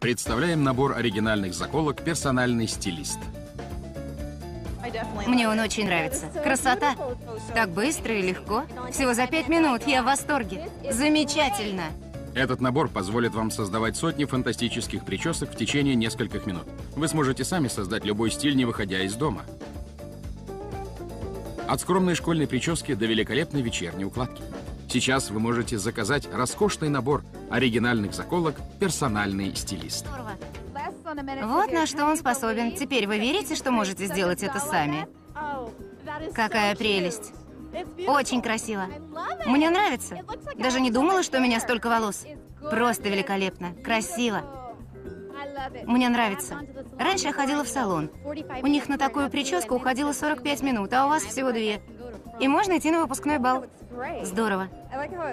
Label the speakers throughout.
Speaker 1: Представляем набор оригинальных заколок «Персональный стилист».
Speaker 2: Мне он очень нравится. Красота. Так быстро и легко. Всего за пять минут. Я в восторге. Замечательно.
Speaker 1: Этот набор позволит вам создавать сотни фантастических причесок в течение нескольких минут. Вы сможете сами создать любой стиль, не выходя из дома. От скромной школьной прически до великолепной вечерней укладки. Сейчас вы можете заказать роскошный набор оригинальных заколок «Персональный стилист».
Speaker 2: Вот на что он способен. Теперь вы верите, что можете сделать это сами? Какая прелесть. Очень красиво. Мне нравится. Даже не думала, что у меня столько волос. Просто великолепно. Красиво. Мне нравится. Раньше я ходила в салон. У них на такую прическу уходило 45 минут, а у вас всего две. И можно идти на выпускной бал. Здорово.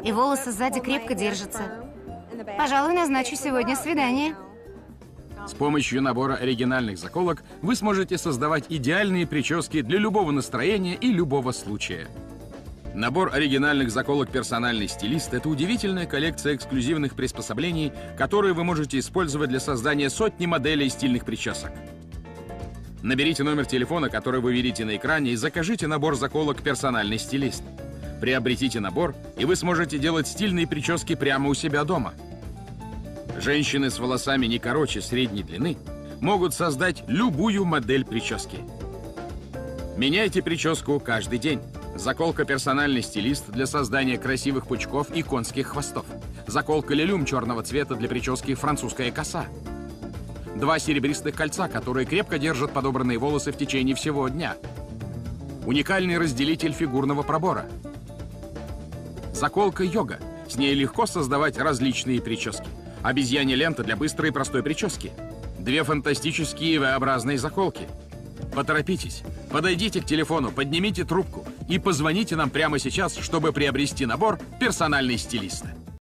Speaker 2: И волосы сзади крепко держатся. Пожалуй, назначу сегодня свидание.
Speaker 1: С помощью набора оригинальных заколок вы сможете создавать идеальные прически для любого настроения и любого случая. Набор оригинальных заколок «Персональный стилист» — это удивительная коллекция эксклюзивных приспособлений, которые вы можете использовать для создания сотни моделей стильных причесок. Наберите номер телефона, который вы видите на экране, и закажите набор заколок «Персональный стилист». Приобретите набор, и вы сможете делать стильные прически прямо у себя дома. Женщины с волосами не короче средней длины могут создать любую модель прически. Меняйте прическу каждый день. Заколка «Персональный стилист» для создания красивых пучков и конских хвостов. Заколка «Лилюм» черного цвета для прически «Французская коса». Два серебристых кольца, которые крепко держат подобранные волосы в течение всего дня. Уникальный разделитель фигурного пробора. Заколка «Йога». С ней легко создавать различные прически. Обезьянья лента для быстрой и простой прически. Две фантастические V-образные заколки. Поторопитесь, подойдите к телефону, поднимите трубку и позвоните нам прямо сейчас, чтобы приобрести набор «Персональный стилист».